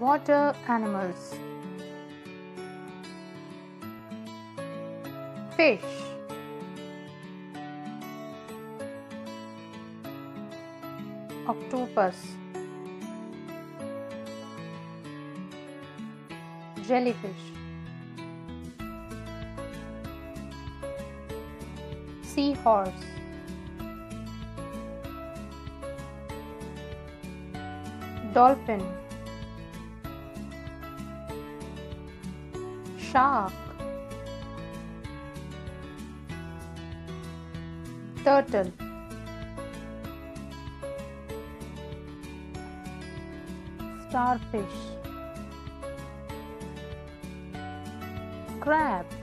Water animals. Fish. Octopus. Jellyfish. Seahorse. Dolphin. Shark. Turtle. Starfish. Crab.